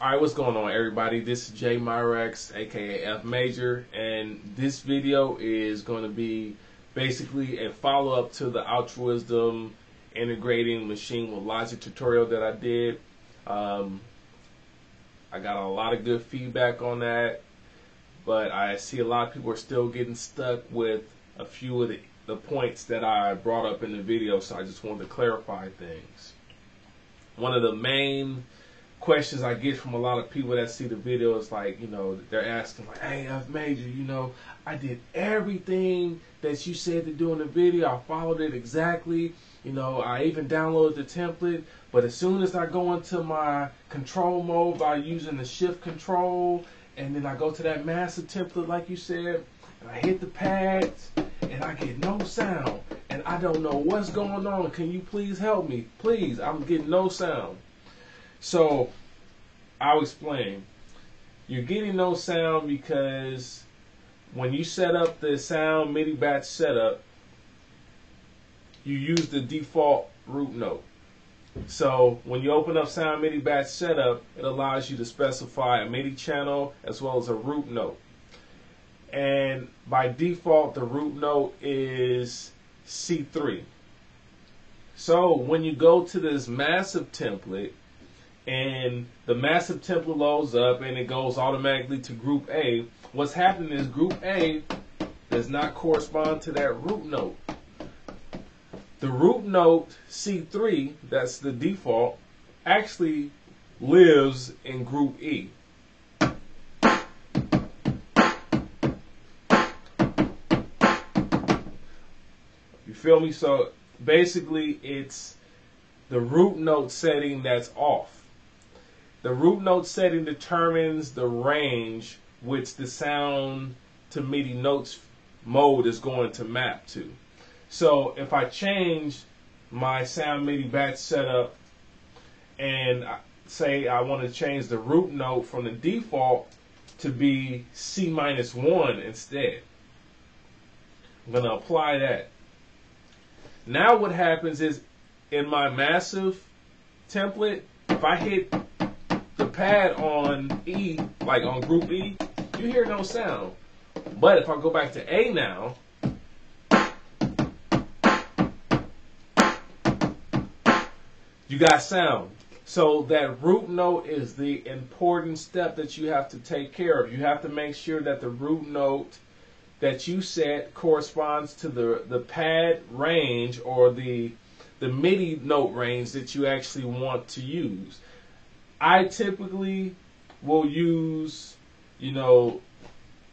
All right, what's going on, everybody? This is Jay Myrex, aka F Major, and this video is going to be basically a follow up to the Altruwisdom integrating Maschine with logic tutorial that I did. Um, I got a lot of good feedback on that, but I see a lot of people are still getting stuck with a few of the, the points that I brought up in the video, so I just wanted to clarify things. One of the main questions I get from a lot of people that see the videos, like, you know, they're asking like, "Hey, F Major, you know, I did everything that you said to do in the video. I followed it exactly. You know, I even downloaded the template, but as soon as I go into my control mode by using the shift control, and then I go to that master template like you said, and I hit the pads, and I get no sound, and I don't know what's going on. Can you please help me? Please, I'm getting no sound." So I'll explain. You're getting no sound because when you set up the sound MIDI batch setup, you use the default root note. So when you open up Sound MIDI Batch Setup, it allows you to specify a MIDI channel as well as a root note. And by default, the root note is C3. So when you go to this massive template, and the massive template loads up and it goes automatically to group A. What's happening is group A does not correspond to that root note. The root note C3, that's the default, actually lives in group E. You feel me? So basically it's the root note setting that's off. The root note setting determines the range which the sound to MIDI notes mode is going to map to. So if I change my sound MIDI batch setup and say I want to change the root note from the default to be C minus one instead. I'm going to apply that. Now what happens is in my massive template, if I hit pad on E, like on group E, you hear no sound. But if I go back to A now, you got sound. So that root note is the important step that you have to take care of. You have to make sure that the root note that you set corresponds to the, the pad range or the the MIDI note range that you actually want to use. I typically will use, you know,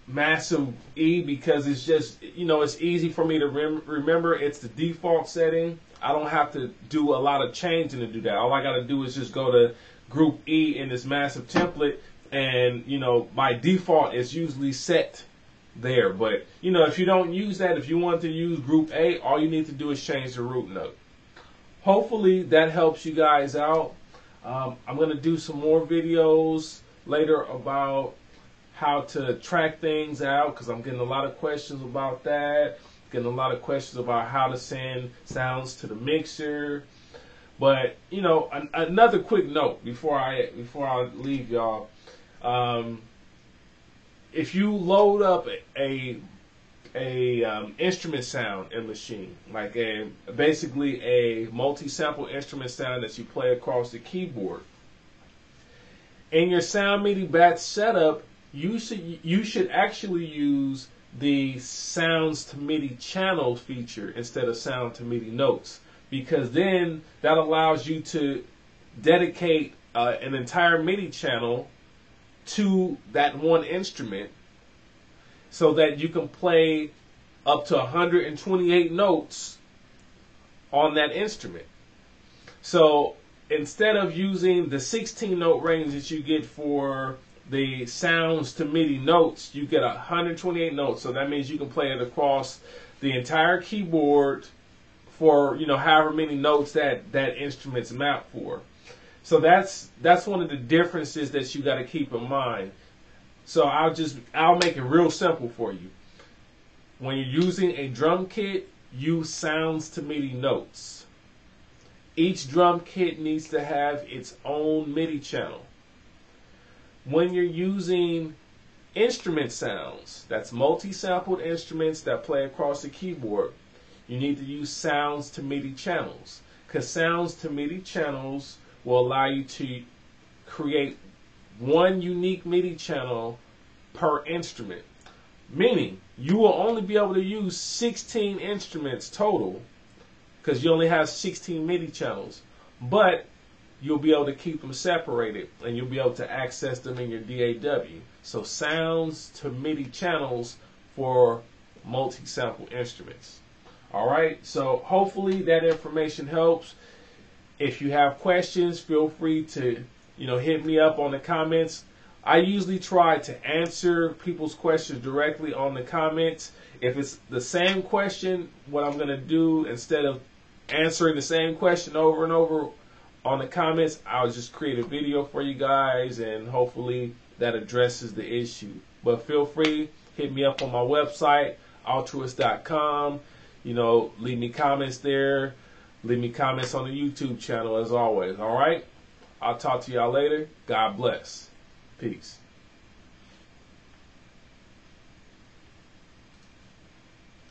massive E because it's just, you know, it's easy for me to rem- remember. It's the default setting. I don't have to do a lot of changing to do that. All I got to do is just go to group E in this massive template and, you know, by default it's usually set there. But, you know, if you don't use that, if you want to use group A, all you need to do is change the root note. Hopefully that helps you guys out. Um, I'm going to do some more videos later about how to track things out because I'm getting a lot of questions about that. Getting a lot of questions about how to send sounds to the mixer. But you know, an, another quick note before I before I leave y'all. Um, if you load up a, a a um, instrument sound in Maschine, like a basically a multi-sample instrument sound that you play across the keyboard. In your sound MIDI batch setup, you should you should actually use the sounds to MIDI channel feature instead of sound to MIDI notes because then that allows you to dedicate uh, an entire MIDI channel to that one instrument so that you can play up to 128 notes on that instrument. So instead of using the 16 note range that you get for the sounds to MIDI notes, you get 128 notes. So that means you can play it across the entire keyboard for you know however many notes that that instrument's mapped for. So that's that's one of the differences that you got to keep in mind. So I'll just I'll make it real simple for you. When you're using a drum kit, use sounds to MIDI notes. Each drum kit needs to have its own MIDI channel. when you're using instrument sounds, that's multi-sampled instruments that play across the keyboard, you need to use sounds to MIDI channels. Because sounds to MIDI channels will allow you to create one unique MIDI channel per instrument. Meaning, you will only be able to use 16 instruments total because you only have 16 MIDI channels. But you'll be able to keep them separated and you'll be able to access them in your DAW. So sounds to MIDI channels for multi-sample instruments. All right, so hopefully that information helps. If you have questions, feel free to, you know, hit me up on the comments. I usually try to answer people's questions directly on the comments. If it's the same question, what I'm going to do instead of answering the same question over and over on the comments, I'll just create a video for you guys and hopefully that addresses the issue. But feel free, hit me up on my website, altruwest.com. You know, leave me comments there. Leave me comments on the YouTube channel as always. All right? I'll talk to y'all later. God bless. Peace.